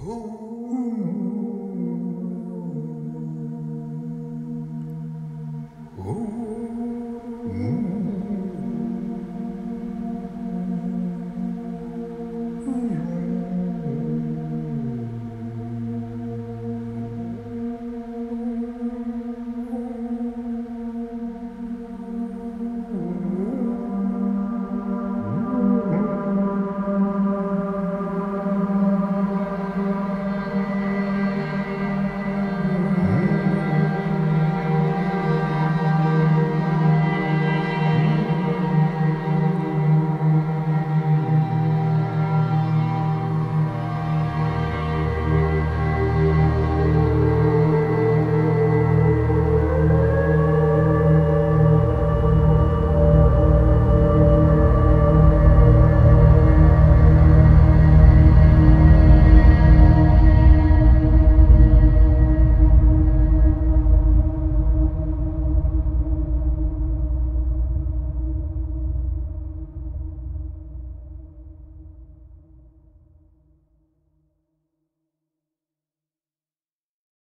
Who